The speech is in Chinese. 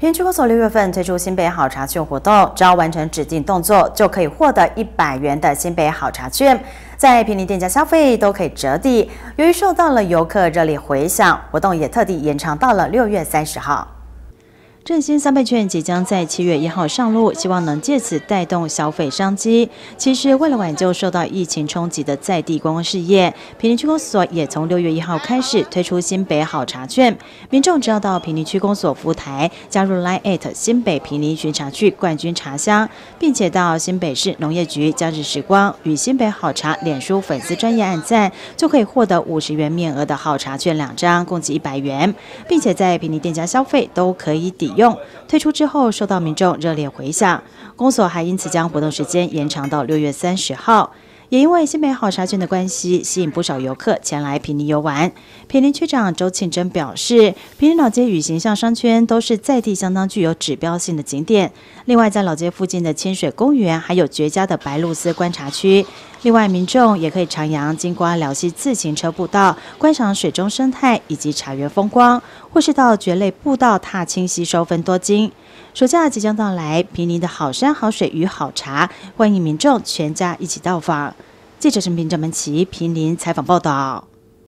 平区公所六月份推出新北好茶券活动，只要完成指定动作，就可以获得一百元的新北好茶券，在平林店家消费都可以折抵。由于受到了游客热烈回响，活动也特地延长到了六月三十号。振兴三倍券即将在七月一号上路，希望能借此带动消费商机。其实，为了挽救受到疫情冲击的在地观光事业，平林区公所也从六月一号开始推出新北好茶券。民众只要到平林区公所服务台加入 Line at 新北平林巡茶区冠军茶香，并且到新北市农业局假日时光与新北好茶脸书粉丝专业按赞，就可以获得五十元面额的好茶券两张，共计一百元，并且在平林店家消费都可以抵。用退出之后，受到民众热烈回响，公所还因此将活动时间延长到六月三十号。也因为新美好沙圈的关系，吸引不少游客前来平林游玩。平林区长周庆珍表示，平林老街与形象商圈都是在地相当具有指标性的景点。另外，在老街附近的清水公园，还有绝佳的白鹭鸶观察区。另外，民众也可以徜徉金瓜辽溪自行车步道，观赏水中生态以及茶园风光，或是到蕨类步道踏青吸收分多金。暑假即将到来，平林的好山好水与好茶，欢迎民众全家一起到访。记者陈平、张门奇平林采访报道。